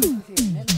Así,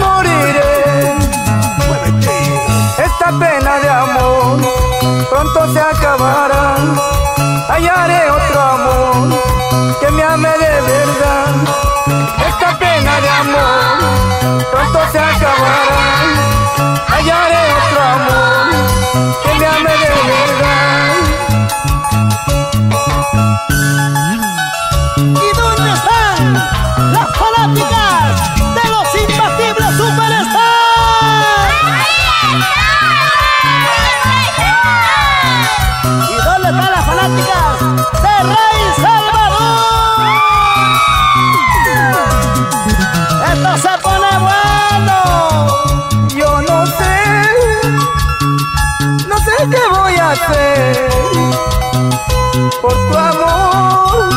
moriré. Esta pena de amor pronto se acabará. ¿qué voy a hacer? Por tu amor,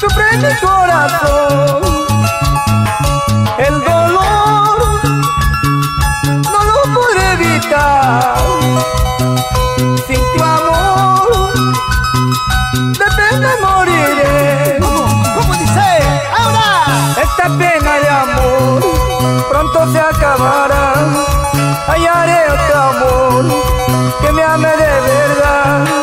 sufre mi corazón. El dolor no lo podré evitar. Sin tu amor, de pena moriré. ¿Cómo, cómo dice? Ahora, esta pena de amor pronto se acaba. Premiame de verdad.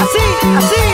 así, así.